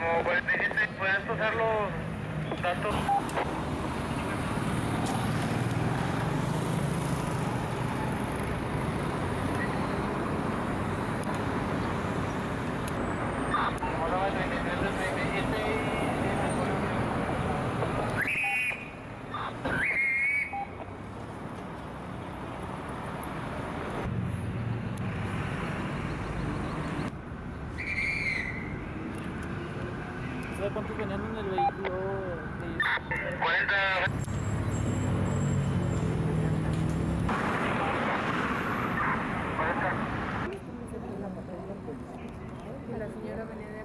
como 47, puedes pasar los datos. ¿Sabe cuántos venían en el vehículo? de- 40. La señora venía de